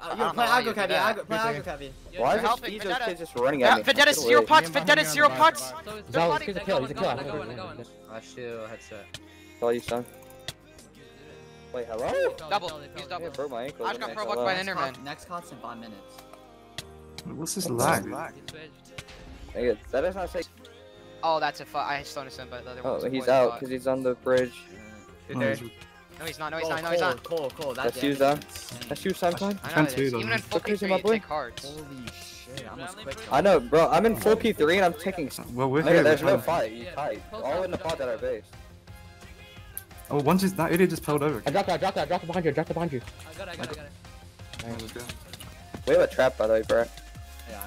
Uh, I yo, don't play know why aggro, you did Kevy. that. Aggro, play Good aggro, Why You're is this helping. these kids just running at me? Vendetta Get zero away. pots. Me and Vendetta Mahoney zero on the pots. back. So it's Zal, he's a kill, he's a kill. they're going, they're going, they're I going. Still headset. Call you son. Wait, hello? Double. He's fell, Yeah, broke my ankle. I just got didn't pro bucked by an Enderman. Next cont's in five minutes. What's this lag? Hey, That does not say. Oh, that's a fu- I stoned him, but the other Oh, one's a he's out because he's on the bridge. Oh, No, he's not. No, he's not. No, he's not. Cole, Cole, that That's you, damage Zan. That's you, sometime. I know Can't this. do Even in full Look who's K3, in my you boy. take hearts. Holy shit, I almost quit. I know, bro. I'm in full key three and I'm taking. Well, we're here. there's no fight. You Yeah, tight. close All in the close pod at our base. Oh, one just that idiot just pulled over. I dropped that, I dropped that, I dropped it behind you, I dropped it behind you. I got it, I got it, I got it. Oh. We have a trap, by the way, bro. Yeah,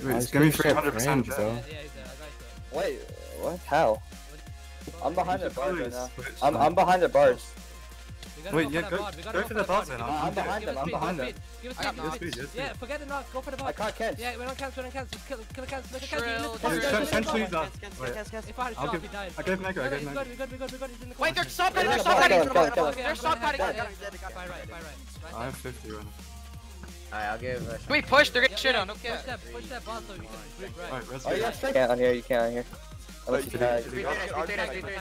I know. Wait, it's gonna be getting so 300%. cringe, bro. Yeah, yeah, he's there, I got it. Wait, what? How? I'm behind the bars right now. I'm. I'm behind the bars. We Wait, go yeah, for go- the bot, we go go for the bot then, I'm- us I'm speed, behind give them, I'm behind give them. Give us speed, give us speed. Yeah, forget the knock, go for the I bot. caught Kent. Yeah, we don't cancel, we don't cancel. Just kill, kill the cancel, make a Shrill, cancel. Shrill, Cancel, Wait, cancel, Shen- cancel, Shen cancel. Shui's up. Wait, If I had a I'll shot, give- he died. I gave Mega, I No, gave he's Mega. good, we're good, we're good, we're good, he's in the Wait, they're stop Kill they're him, stop kill kill kill They're I'm stop gonna padding. head- yeah, Fire right, fire right. Right I have 50 right now. Alright, I'll give. Uh, Can we push? They're getting Yeah, shit on. Okay. Push that, push that bot so we can group right. Alright, let's oh, go. you. Can't on here. You can't on here. Unless you Did he- tag. did he We go? did it, we did it, we did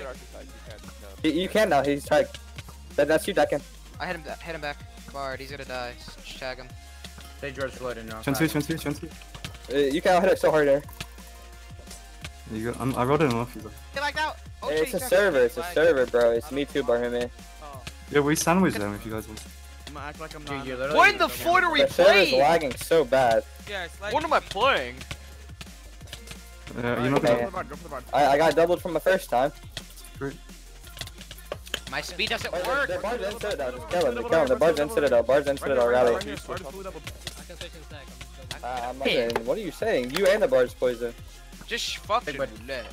it. You, you can now. He's tagged. That, that's you, Decken. I hit him, hit him back. Bard, he's gonna die. Just tag him. Say George Floyd and Shensi, Shensi, Shensi. Uh, you can't hit it so hard there. You got, I'm, I rolled it off. Get like out. Oh, Hey, it's a server. It's a server, bro. It's me too, Barhame. Yeah, we sandwich them if you guys want. I'm gonna act like I'm Dude, not. you're What in the fort are we The server's playing? lagging so bad. Yeah, it's like. What am I playing? Yeah, you're not Okay. Go gonna. for the bar, go for the bar. I, I got doubled from the first time. My speed doesn't Wait, work. the bar's in Citadel. Just kill him. Kill him. The bar's in Citadel. Bar's in Citadel. Rally. Bar's fully doubled. I can switch in a sec. I'm just Uh, going I'm not saying. What are you saying? You and the bar's poison. Just fucking Hey, let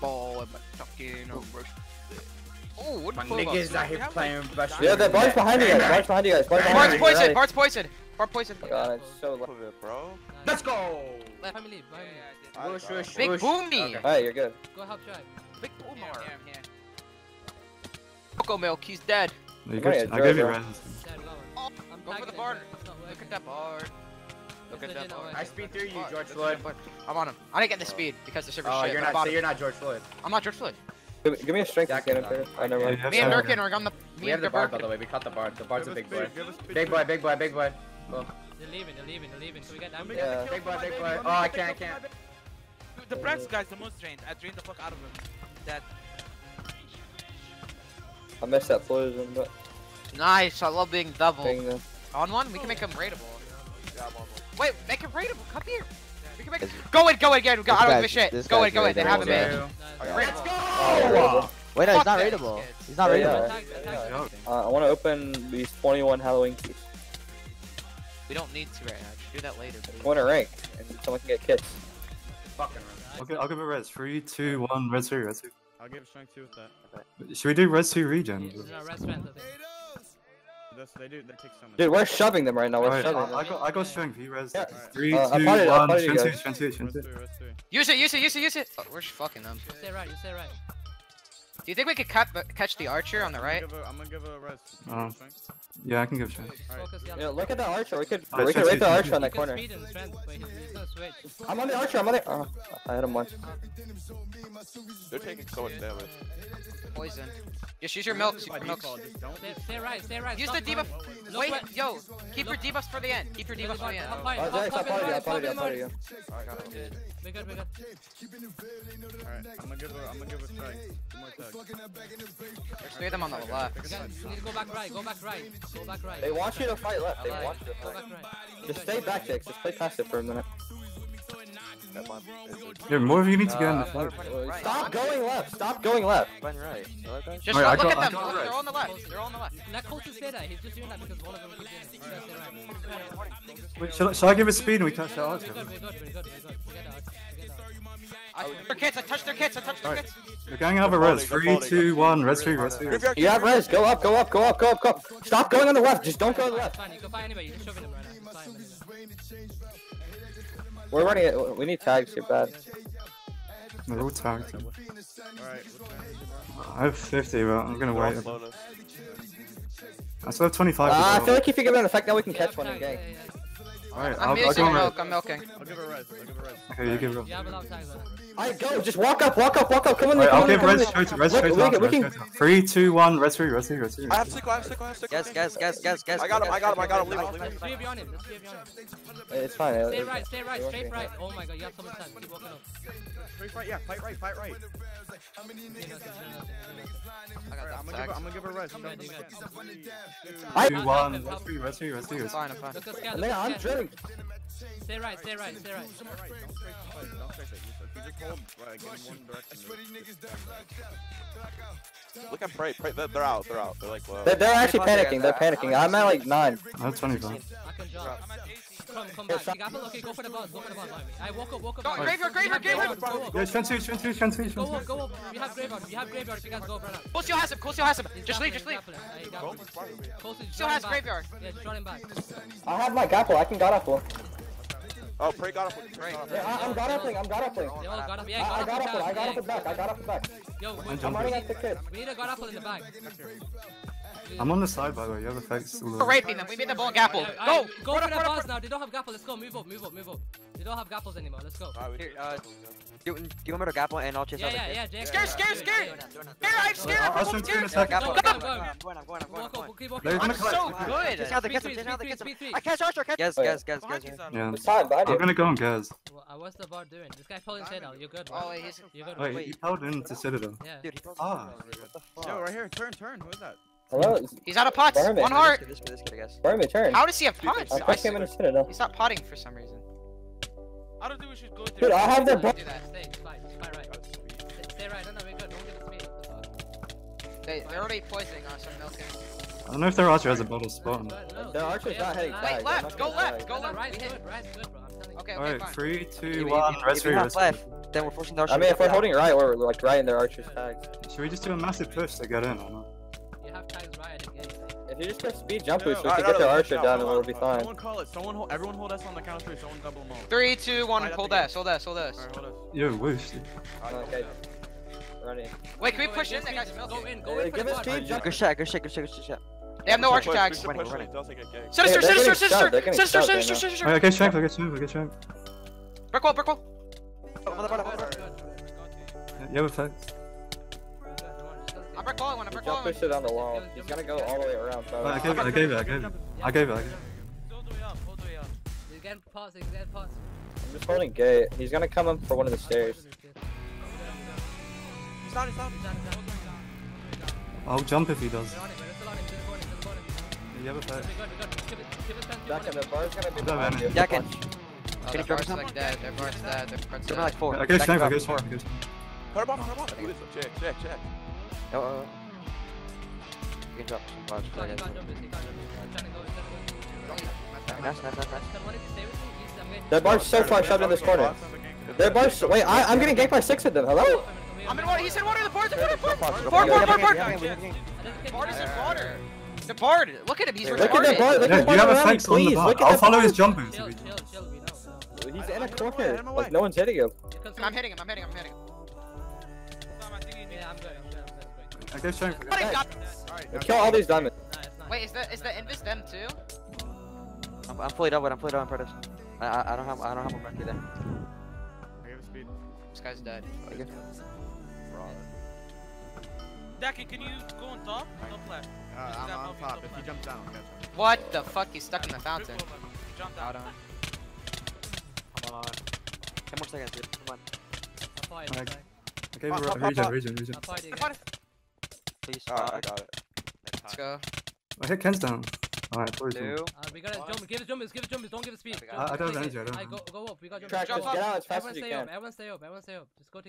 ball in my fucking over. Oh, what the fuck? niggas out here playing Yeah, the bar's behind you guys. Bar's behind you guys. Bar's behind Bard's you. poison. Rally. Bard's poison. Bard poison. Oh God, it's so low. bro. Let's go. Let family leave, family leave. Whoosh, whoosh, Big whoosh. boomy. Alright, you're good. Go help tribe. Big boomar. Cocoa milk. He's dead. Oh, no, you Come got, I gave you bro. res. Go. Oh, Go for the tagging bard. it, it's not Look at that bard. Look at that legit not bard. working. I speed through you, George Floyd. I'm on him. I didn't get the oh. speed because the server's Oh, shit. you're not. So you're not George Floyd. I'm not George Floyd. Give, give me a strength Jack scan up there. I- I never Yeah, mind. Me and to- Durkin are on the. We Me have the bard, by the way. We caught the bard. The bard's a big boy. speed, give us speed. Big boy, big boy, big boy. They're leaving, they're leaving, they're leaving. So we get them. Yeah. Big boy, big boy. Oh, I can't, I can't. The Brax guy's the most drained. I drained the fuck out of him. That I missed that poison, but Nice. I love being double. On one, we can make him raidable. yeah, I'm on one. Wait, make him raidable. Come here. We can make it. Go in, go in, again. Go. I don't give a guy's- shit. this Go in, go in. They have him raidable. in. Let's go! Wait, no, he's not this raidable. He's not Yeah, raidable. yeah. Attack, attack. Yo, Uh, I want to open these 21 Halloween keys. We don't need to right now. Just do that later. I want to rank, and someone can get kits. Fucking run. Okay, I'll give it res. Three, two, one, res three, res two. I'll give strength two with that. Should we do res two regen? No, rest strength, I think. This, they do. They take so much. Dude, we're shoving them right now. We're Alright, shoving I, them. I got I got strength. He res. Yeah. Three, Uh, I two, potted- I one, potted you Shensi, guys. Shensi, Rest Shensi. three, rest three. Use it, use it, use it, use it. Oh, we're fucking them. You stay right, you stay right. Do you think we could cut, catch the archer on the right? I'm gonna give a, I'm gonna give a rest. Uh, Yeah, I can give strength. Just focus yellow. Yeah, look at the archer. We could, Alright, we could Shensi, rate the archer on that corner. speed and strength, but he's, he's gonna switch. I'm on the archer. I'm on the. Oh, I hit him once. They're taking so much damage. Poison. Just use your milk. By Your milk. don't. Stay, stay right, stay right. Use the stop debuff. moving. Wait, where- yo, keep your look- debuffs for the end. Keep your look debuffs for the at end. Hop fine, Oh, hop Jax, I fine, potted you. I hop potted you. I fine, potted you. I got him. Good. We're good, we're good. Alright, I'm gonna give a, I'm gonna give a strike. Two more tags. There's them on the left. We, got, need to go back right, go back right, go back right. They want you to fight left. They want you to fight. Just stay back, Jax. Just play passive for a minute. That one is more of you need to get in the Uh, fight. Right. Stop going left. Stop going left. Run right. You? Just Alright, I look got- at them. got they're all on the left. They're on the left. Let Colton say that, he's just doing that because one of them is in. He's gonna stay right. Wait, shall, I- shall I give it speed and we that that, forget that. I touched their kits. I touched their kits. I touched their kits. We're going out of a res. Three, two, one, res three, res three. Graveyard You have res. Go up. Go up. Go up. Go up. Go up. Stop going on the left. Just don't go to the left. fine, you can fight anybody, you're just shoving him right now. We're running it. We need tags here bad. They're all tagged. Alright. I have 50, but I'm gonna wait. I still have 25. Uh, I feel like if you give it an effect now, we can catch one in yeah, gang. yeah, yeah. Alright, I'm I'll, I'll go milk. I'm milking. I'll give her res. I'll give her res. Okay, you give it. You have a lot of tags. I go. Just walk up, walk up, walk up. Come on, Wait, come I'll on, give come on. res straight, res Look, straight we after, res can- straight after. Three, two, one, res three, res three, res three. I have sickle, I have sickle, I have sickle. Guys, guys, guys, guys, guys. I got him, I got him, I got him. Leave him, leave him. There's three of you on him. There's three of you on him. It's fine. Stay right, stay right, straight right. Oh my god, you have so much time. Keep walking up. Straight right, yeah, fight right, fight right. Alright, I'm gonna give her, tags. I'm gonna give her res. Come Don't here, do you that. I- Two, one, res three, res three, res three, res three. Fine, I'm fine. Look at scan, Man, look I'm at scan. Stay right, stay right, stay right. Right, don't straight fight, don't straight fight. If you just hold, right, get in one direction. Look at Pray, Pray, they're, they're out, they're out. They're like, low. They're, they're actually Hey, panicking. They're panicking. I'm at like nine. I have 25. I can jump. Come, come back. You got Okay, go for the buzz. Go for the buzz. I walk up, walk up. Go, graveyard, graveyard, graveyard. Go up, Yeah, Shen two, Shen two, Shen two, Shen go up, go up. You have graveyard. You have graveyard. If you guys go, brother. Coolsteel has him. Coolsteel has him. He's Just leave, just leave. he's grappling. Hey, grappling. Close to- just Still has graveyard. Yeah, just run him back. I have my grapple. I can god apple. Oh, Pray got him. Pray. Yeah, I, I'm god appling. I'm god appling. They all got up. I, Yeah, I got got up. apple. I got yeah. apple back. I got apple back. Yo, we, I'm I'm running at the kid. we need a god apple in the back. I'm on the side, by the way. You have effects. all We're raping them. We made the ball gapple. Alright, Go! Go Run for the run up, buzz run now. They don't have grapple. Let's go. Move up, move up, move up. They don't have gapples anymore. Let's go. Alright, Here, uh, do you, do you want me to grapple and I'll chase Yeah, out the yeah, kid? yeah. Jake, Scared, go, scared, do it, scared. do it. Here, I'm scared. I'll I'm swim through in a scared. second. Go, Grapple, go, I'm go. going, I'm going, I'm going, I'm going, Walk I'm up, going. keep walking. They're gonna I'm collect. so good. Chase out the Speed kids, three, chase out the speed kids. three, speed I catch Archer, catch. Guys, Wait. guys, guys, Behind guys. you, son. Yeah. It's fine, behind I'm you. gonna go on Gaz. Well, What's the bard doing? This guy pulling Citadel. You're good, bro. Oh, wait, he's... You're good, bro. Wait, Wait. you held into Citadel. Yeah. Dude, he broke Ah. What the fuck? Yo, right here, turn, turn. Who is that? Hello? He's out of pots. Burn it. One heart. Me, turn. How does he have pots? I'm I pushing him in swear- a citadel. He's not potting for some reason. I don't think we should go there. Dude, I have their Don't do that. Stay. Fight. Fight right. Stay, stay right. No, no, we're good. Don't give it to me. The fuck? They, they're already poisoning us. I'm milking. I don't know if their Archer has a bottle spot. on it. Good, no, Their dude, archer's yeah, not heading nice. back. Wait, left, go left, go No, no, left. Right, hit. good. Right's good, bro. I'm telling you. Okay, okay, Alright, fine. three, If two, we- one, if- res if we three, have res three. left, then we're forcing the Archer. I mean, if we're out. holding right, we're like right in their archer's tags. Should we just do a massive push to get in or not? You have tags right again. If you just get speed jump boost, we No, can no, get no, their no, archer no, down no, and we'll be fine. Someone call it. Someone hold. Everyone hold us on the count of three. Someone double them all. Three, two, one. Right up Hold the this, hold this, hold this. Alright, hold us. Yo, whoosh. Okay. Running. Wait, can we Go push in? go That guy's Go in. Go in give us speed, jump. Good shot, good shot, good shot, good shot. They have no archer Push, tags. push, Running, push, running. push, Don't take a gang. Sinister, they're sinister, getting sinister, shot, they're getting sinister, shot sinister, right now. sinister. Alright, okay, strength, okay, strength, okay, strength. Brick wall, brick wall. Oh, mother, mother, mother. You have effects. I'm brick walling one, I'm brick Jump walling push it on the wall. He's gonna go all the way around. So Alright, I gave it, I gave it, I gave it. I gave it, I gave it. All the way up, all the way up. He's getting pots. He's getting pots. I'm just holding gate. He's gonna come up for one of the stairs. He's down, he's down. He's down, he's down. I'll jump if he does. We're on it, we're still on him. Still on him. Still on him. You have effects. We're good, we're good. Give it, give it time. Jack and the bar's gonna be Don't behind have you. any. Jack in. Oh, Can their you drop bard's some? like dead, their bard's dead, their bard's Give me like dead. four. I gave Back strength, to I back, gave four. strength, I gave strength. Cut him off, cut him off. Who is it? Check, check, check. Oh, oh, oh. You can drop some bars, He I can't, he guess. can't jump this. He can't jump this. I'm trying to go. I'm trying to go. Nice, nice, nice, nice. Can one of you stay with me? He's- I'm Their bar's so far shoved in this corner. Their bar's. Wait, I, I'm getting ganked by six of them. Hello? I'm in water, he's in water, the bard's in water, bard, bard, bard, bard, bard, bard. go for it, go for it. The Bard is in water. The bard, look at him, he's retarded! Look at their bar. retarded. Look Yeah, at you their have bar around me, on the please. Look at I'll follow his jump boost. Chill, chill, chill. We know. He's in a Hit corner. hit him away. Like no one's hitting him. I'm hitting him, I'm hitting him, I'm hitting him. I gave strength. What he got? Alright, Kill all these diamonds. Nice, nice. Wait, is the is the invis them too? I'm, I'm fully doubled, I'm fully doubled on Predators. I, I, I don't have, I don't have a back either. I gave a speed. This guy's dead. Okay. Daki, can you go on top? Top left. Uh, I'm on top. If he jumps down, I'll catch. What the fuck? He's stuck in the fountain. Brick. Jump down. Out on. Come on. Ten more seconds, dude. Come on. I'll fight, Alright. okay? I gave Pop, it pop, a pop, regen, pop. regen, regen. I'll fight Come on. again. Please. Alright, I got it. Let's go. I hit Ken's down. Alright, please. two. Uh, we gotta jump. Give us jump. Give us jump. Don't give us speed. I- I don't have Take energy, it. I don't Alright, have go, go up. We got jumpers. Track, Jump just up. get out as fast Everyone as you stay up. Everyone stay up. Everyone stay up. Just go to